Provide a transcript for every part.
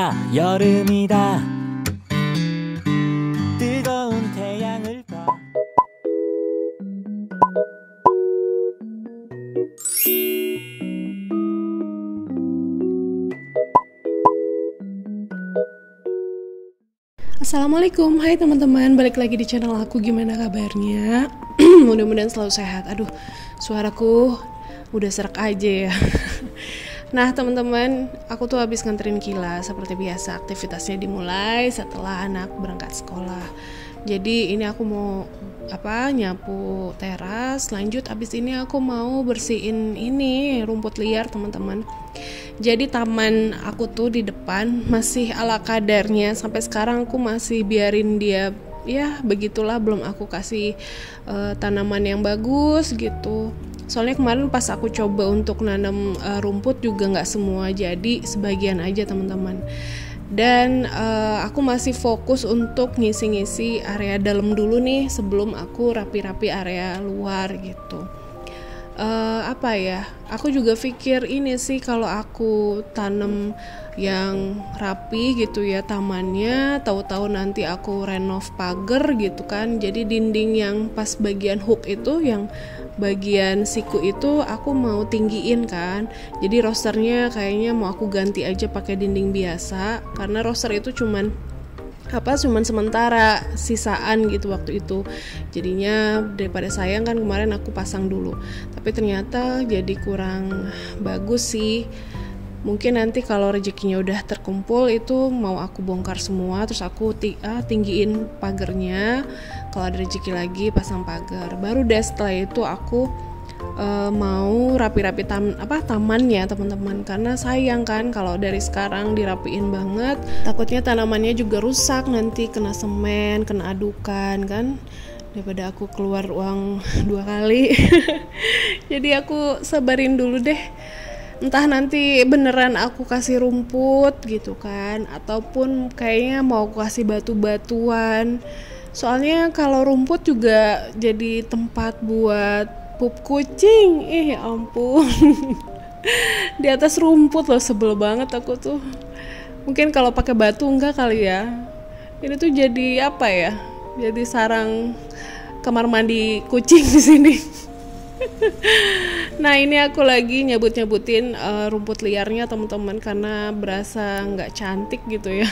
와 여름이다 뜨거운 태양을 봐 Assalamualaikum, hai teman-teman, balik lagi di channel aku gimana kabarnya? Mudah-mudahan selalu sehat. Aduh, suaraku udah serak aja ya. nah teman-teman, aku tuh habis nganterin Kila. Seperti biasa aktivitasnya dimulai setelah anak berangkat sekolah. Jadi ini aku mau apa nyapu teras. Lanjut abis ini aku mau bersihin ini rumput liar teman-teman. Jadi taman aku tuh di depan masih ala kadarnya. Sampai sekarang aku masih biarin dia ya begitulah. Belum aku kasih uh, tanaman yang bagus gitu soalnya kemarin pas aku coba untuk nanam uh, rumput juga nggak semua jadi sebagian aja teman-teman. Dan uh, aku masih fokus untuk ngisi-ngisi area dalam dulu nih sebelum aku rapi-rapi area luar gitu. Uh, apa ya aku juga pikir ini sih kalau aku tanam yang rapi gitu ya tamannya tahu-tahu nanti aku renov pagar gitu kan. Jadi dinding yang pas bagian hook itu yang bagian siku itu aku mau tinggiin kan. Jadi rosternya kayaknya mau aku ganti aja pakai dinding biasa karena roster itu cuman apa cuman sementara sisaan gitu waktu itu. Jadinya daripada sayang kan kemarin aku pasang dulu. Tapi ternyata jadi kurang bagus sih. Mungkin nanti kalau rezekinya udah terkumpul itu mau aku bongkar semua terus aku ah, tinggiin pagernya kalau ada rezeki lagi pasang pagar. Baru deh setelah itu aku uh, mau rapi-rapi tam apa tamannya teman-teman. Karena sayang kan kalau dari sekarang dirapiin banget. Takutnya tanamannya juga rusak nanti kena semen kena adukan kan? Daripada aku keluar uang dua kali. Jadi aku sabarin dulu deh. Entah nanti beneran aku kasih rumput gitu kan. Ataupun kayaknya mau aku kasih batu-batuan soalnya kalau rumput juga jadi tempat buat pup kucing. Ih ya ampun. Di atas rumput loh sebel banget aku tuh. Mungkin kalau pakai batu enggak kali ya. Ini tuh jadi apa ya? Jadi sarang kamar mandi kucing di sini. Nah ini aku lagi nyebut nyebutin uh, rumput liarnya teman-teman karena berasa nggak cantik gitu ya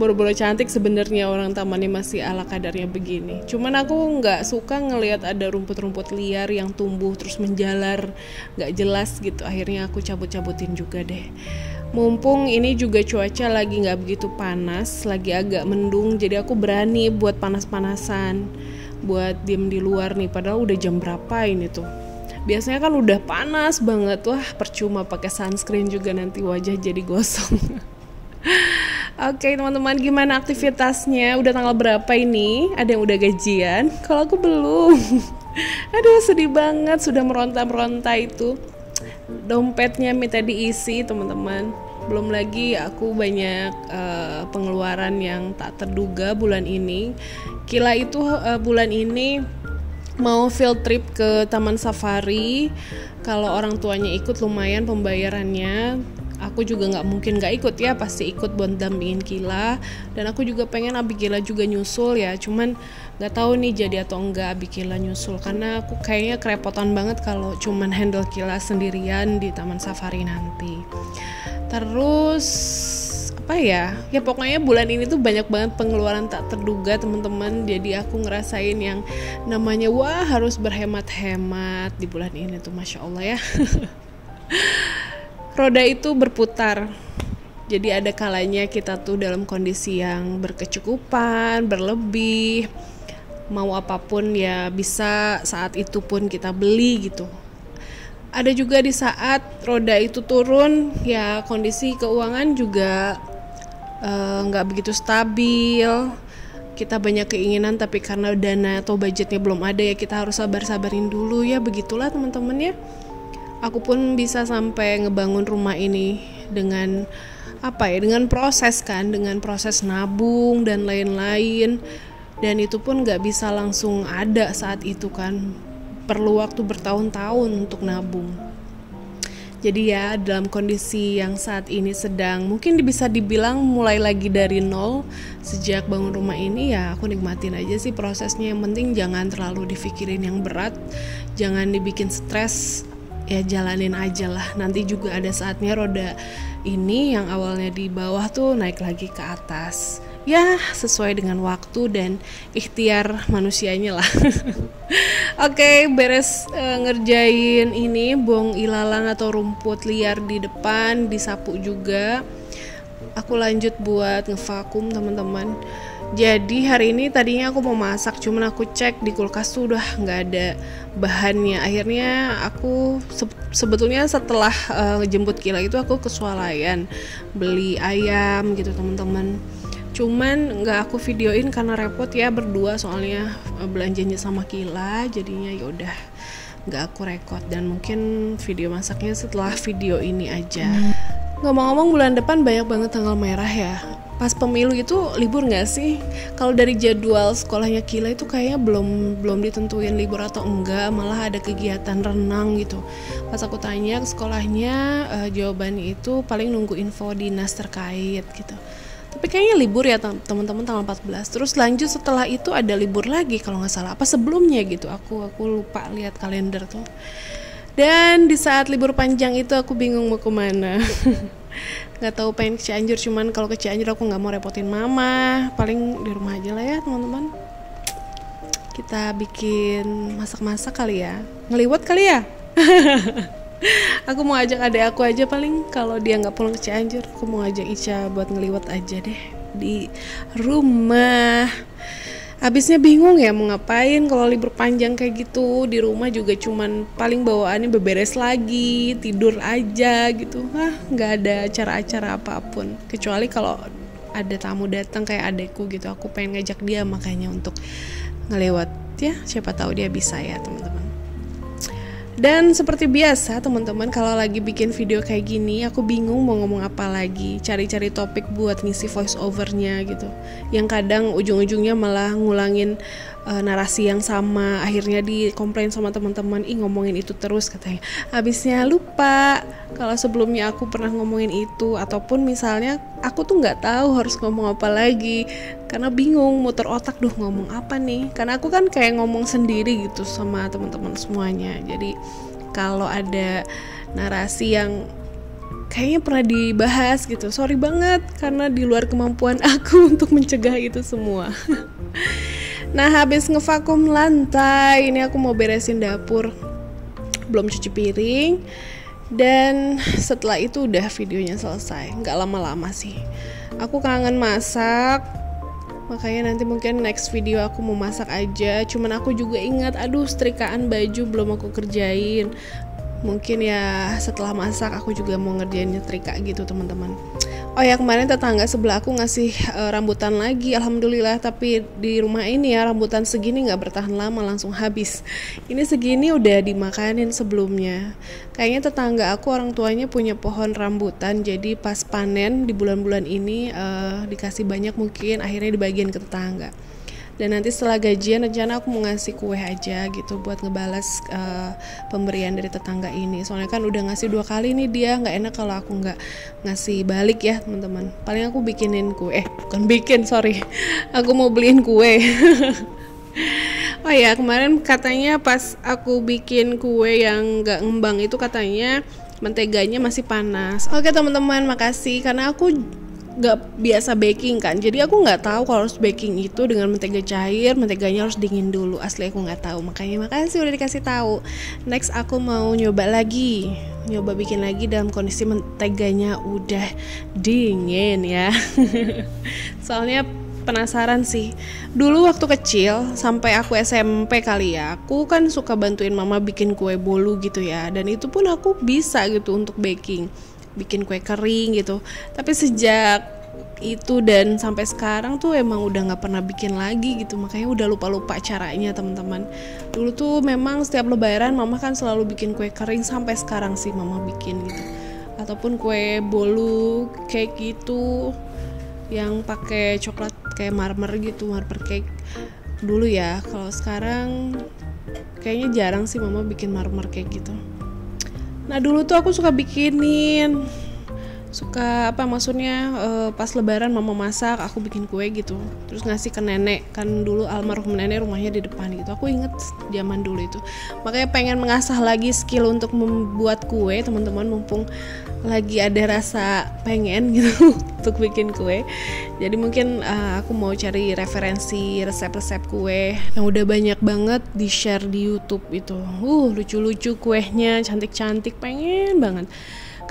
boro-boro cantik sebenarnya orang tamannya masih ala kadarnya begini. Cuman aku nggak suka ngelihat ada rumput-rumput liar yang tumbuh terus menjalar nggak jelas gitu. Akhirnya aku cabut-cabutin juga deh. Mumpung ini juga cuaca lagi nggak begitu panas lagi agak mendung jadi aku berani buat panas-panasan buat diem di luar nih. Padahal udah jam berapa ini tuh? Biasanya kan udah panas banget. Wah percuma pakai sunscreen juga nanti wajah jadi gosong Oke teman-teman gimana aktivitasnya? Udah tanggal berapa ini? Ada yang udah gajian? Kalau aku belum. Aduh sedih banget sudah meronta-meronta itu. Dompetnya minta diisi teman-teman. Belum lagi aku banyak uh, pengeluaran yang tak terduga bulan ini. Kila itu uh, bulan ini mau field trip ke Taman Safari. Kalau orang tuanya ikut lumayan pembayarannya aku juga nggak mungkin nggak ikut ya pasti ikut buat dampingin Kila. Dan aku juga pengen Abigila juga nyusul ya cuman nggak tahu nih jadi atau enggak Abigila nyusul. Karena aku kayaknya kerepotan banget kalau cuman handle Kila sendirian di Taman Safari nanti. Terus apa ya? Ya pokoknya bulan ini tuh banyak banget pengeluaran tak terduga teman-teman. Jadi aku ngerasain yang namanya wah harus berhemat-hemat di bulan ini tuh masya Allah ya roda itu berputar. Jadi ada kalanya kita tuh dalam kondisi yang berkecukupan, berlebih, mau apa pun ya bisa saat itu pun kita beli gitu. Ada juga di saat roda itu turun, ya kondisi keuangan juga eh, nggak uh, begitu stabil. Kita banyak keinginan tapi karena dana atau budgetnya belum ada ya kita harus sabar-sabarin dulu ya begitulah teman-teman ya aku pun bisa sampai ngebangun rumah ini dengan apa ya dengan proses kan dengan proses nabung dan lain-lain. Dan itu pun nggak bisa langsung ada saat itu kan. Perlu waktu bertahun-tahun untuk nabung. Jadi ya dalam kondisi yang saat ini sedang mungkin bisa dibilang mulai lagi dari nol sejak bangun rumah ini ya aku nikmatin aja sih prosesnya. Yang penting jangan terlalu dipikirin yang berat jangan dibikin stres ya jalanin aja lah. Nanti juga ada saatnya roda ini yang awalnya di bawah tuh naik lagi ke atas. Ya sesuai dengan waktu dan ikhtiar manusianya lah. Oke okay, beres uh, ngerjain ini buang ilalang atau rumput liar di depan disapu juga. Aku lanjut buat ngevakum teman-teman jadi hari ini tadinya aku mau masak cuman aku cek di kulkas tuh udah nggak ada bahannya. Akhirnya aku se sebetulnya setelah uh, jemput kila itu aku ke swalayan beli ayam gitu teman-teman. Cuman nggak aku videoin karena repot ya berdua soalnya eh, belanjanya sama Kila jadinya ya udah nggak aku rekod. Dan mungkin video masaknya setelah video ini aja. Ngomong-ngomong bulan depan banyak banget tanggal merah ya pas pemilu itu libur nggak sih? Kalau dari jadwal sekolahnya Kila itu kayaknya belum belum ditentuin libur atau enggak. Malah ada kegiatan renang gitu. Pas aku tanya ke sekolahnya uh, jawabannya itu paling nunggu info dinas terkait gitu. Tapi kayaknya libur ya teman-teman tanggal 14 terus lanjut setelah itu ada libur lagi kalau nggak salah. Apa sebelumnya gitu? Aku aku lupa lihat kalender tuh. Dan di saat libur panjang itu aku bingung mau ke mana nggak tahu pengen ke Cianjur cuman kalau ke Cianjur aku nggak mau repotin mama. Paling di rumah aja lah ya teman-teman. Kita bikin masak-masak kali ya. Ngeliwat kali ya? Aku mau ajak adik aku aja paling. Kalau dia nggak pulang ke Cianjur aku mau ajak Ica buat ngeliwat aja deh di rumah Habisnya bingung ya mau ngapain kalau libur panjang kayak gitu. Di rumah juga cuman paling bawaannya beberes lagi tidur aja gitu. Ah nggak ada acara-acara apa pun. Kecuali kalau ada tamu datang kayak adekku gitu aku pengen ngajak dia makanya untuk ngelewat. Ya siapa tahu dia bisa ya teman-teman dan seperti biasa teman-teman kalau lagi bikin video kayak gini aku bingung mau ngomong apa lagi. Cari-cari topik buat ngisi voice overnya gitu. Yang kadang ujung-ujungnya malah ngulangin uh, narasi yang sama Akhirnya dikomplain sama teman-teman Ih ngomongin itu terus katanya. Habisnya lupa kalau sebelumnya aku pernah ngomongin itu Ataupun misalnya aku tuh nggak tahu harus ngomong apa lagi karena bingung muter otak duh ngomong apa nih? Karena aku kan kayak ngomong sendiri gitu sama teman-teman semuanya. Jadi kalau ada narasi yang kayaknya pernah dibahas gitu sorry banget karena di luar kemampuan aku untuk mencegah itu semua nah habis ngevakum lantai ini aku mau beresin dapur. Belum cuci piring. Dan setelah itu udah videonya selesai. Nggak lama-lama sih. Aku kangen masak. Makanya nanti mungkin next video aku mau masak aja. Cuman aku juga ingat aduh setrikaan baju belum aku kerjain. Mungkin ya setelah masak aku juga mau ngerjain nyetrika gitu teman-teman Oh ya kemarin tetangga sebelah aku ngasih uh, rambutan lagi, alhamdulillah. Tapi di rumah ini ya rambutan segini nggak bertahan lama, langsung habis. Ini segini udah dimakanin sebelumnya. Kayaknya tetangga aku orang tuanya punya pohon rambutan, jadi pas panen di bulan-bulan ini uh, dikasih banyak mungkin akhirnya dibagian ke tetangga dan nanti setelah gajian rencana aku mau ngasih kue aja gitu buat ngebalas uh, pemberian dari tetangga ini. Soalnya kan udah ngasih dua kali nih dia nggak enak kalau aku nggak ngasih balik ya teman-teman. Paling aku bikinin kue. Eh bukan bikin sorry. Aku mau beliin kue. Oh ya kemarin katanya pas aku bikin kue yang nggak ngembang itu katanya menteganya masih panas. Oke teman-teman makasih. Karena aku nggak biasa baking kan. Jadi aku nggak tahu kalau harus baking itu dengan mentega cair menteganya harus dingin dulu. Asli aku nggak tahu. Makanya makasih udah dikasih tahu. Next aku mau nyoba lagi. Nyoba bikin lagi dalam kondisi menteganya udah dingin ya. Soalnya penasaran sih. Dulu waktu kecil sampai aku SMP kali ya aku kan suka bantuin mama bikin kue bolu gitu ya. Dan itu pun aku bisa gitu untuk baking bikin kue kering gitu. Tapi sejak itu dan sampai sekarang tuh emang udah nggak pernah bikin lagi gitu. Makanya udah lupa lupa caranya teman-teman. Dulu tuh memang setiap lebaran mama kan selalu bikin kue kering sampai sekarang sih mama bikin gitu. Ataupun kue bolu kayak gitu yang pakai coklat kayak marmer gitu marmer cake. Dulu ya kalau sekarang kayaknya jarang sih mama bikin marmer kayak gitu nah dulu tuh aku suka bikinin suka apa maksudnya uh, pas lebaran mama masak aku bikin kue gitu. Terus ngasih ke nenek kan dulu almarhum nenek rumahnya di depan gitu. Aku inget zaman dulu itu. Makanya pengen mengasah lagi skill untuk membuat kue teman-teman mumpung lagi ada rasa pengen gitu untuk bikin kue. Jadi mungkin uh, aku mau cari referensi resep-resep kue yang udah banyak banget di share di YouTube itu. Uh lucu-lucu kuehnya cantik-cantik pengen banget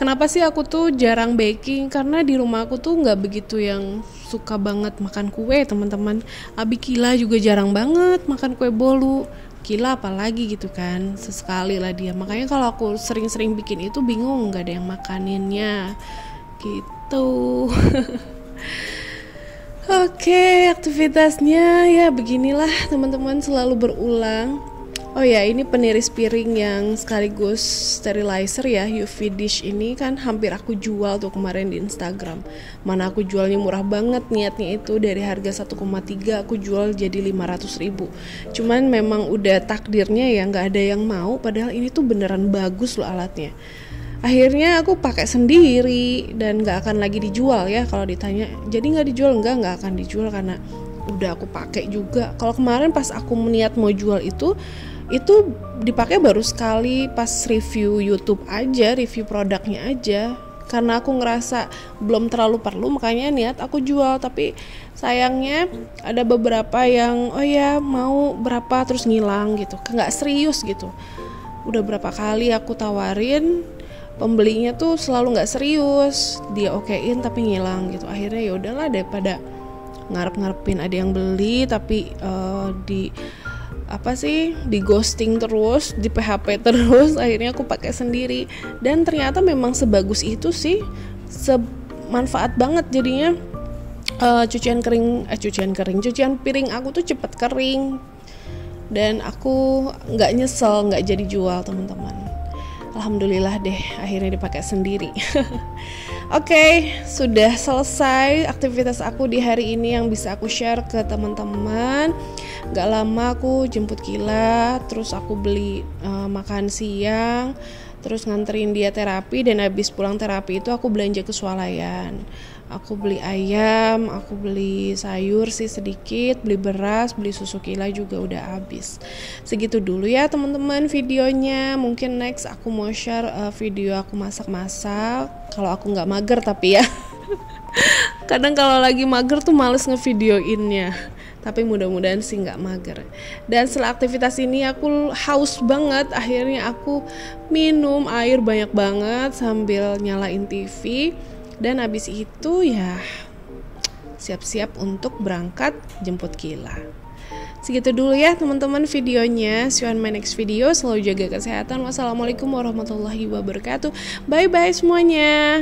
Kenapa sih aku tuh jarang baking? Karena di rumah aku tuh nggak begitu yang suka banget makan kue teman-teman. Abi Kila juga jarang banget makan kue bolu. Kila apalagi gitu kan, sesekali lah dia. Makanya kalau aku sering-sering bikin itu bingung nggak ada yang makaninnya gitu. Oke, aktivitasnya ya beginilah teman-teman selalu berulang Oh ya, ini peniris piring yang sekaligus sterilizer ya, UV dish ini kan hampir aku jual tuh kemarin di Instagram. Mana aku jualnya murah banget, niatnya itu dari harga 1,3 aku jual jadi 500 ribu. Cuman memang udah takdirnya ya nggak ada yang mau, padahal ini tuh beneran bagus loh alatnya. Akhirnya aku pakai sendiri dan nggak akan lagi dijual ya kalau ditanya. Jadi nggak dijual nggak nggak akan dijual karena udah aku pakai juga. Kalau kemarin pas aku niat mau jual itu itu dipakai baru sekali pas review YouTube aja, review produknya aja. Karena aku ngerasa belum terlalu perlu, makanya niat aku jual. Tapi sayangnya ada beberapa yang oh ya mau berapa terus ngilang gitu, nggak serius gitu. Udah berapa kali aku tawarin, pembelinya tuh selalu nggak serius, dia okein tapi ngilang gitu. Akhirnya ya udahlah daripada ngarep-ngarepin ada yang beli tapi uh, di apa sih di ghosting terus di PHP terus akhirnya aku pakai sendiri. Dan ternyata memang sebagus itu sih semanfaat banget jadinya. Uh, cucian kering eh cucian kering cucian piring aku tuh cepet kering. Dan aku nggak nyesel nggak jadi jual teman-teman. Alhamdulillah deh akhirnya dipakai sendiri Oke, okay, sudah selesai aktivitas aku di hari ini yang bisa aku share ke teman-teman. Gak lama aku jemput Kila, terus aku beli uh, makan siang, terus nganterin dia terapi dan habis pulang terapi itu aku belanja ke swalayan aku beli ayam aku beli sayur sih sedikit beli beras beli susu kila juga udah habis. Segitu dulu ya teman-teman videonya. Mungkin next aku mau share uh, video aku masak-masak. Kalau aku nggak mager tapi ya. Kadang kalau lagi mager tuh males ngevideoinnya tapi mudah-mudahan sih nggak mager. Dan setelah aktivitas ini aku haus banget. Akhirnya aku minum air banyak banget sambil nyalain TV dan habis itu ya siap-siap untuk berangkat jemput Kila. Segitu dulu ya teman-teman videonya. See you on my next video. Selalu jaga kesehatan. Wassalamualaikum warahmatullahi wabarakatuh. Bye bye semuanya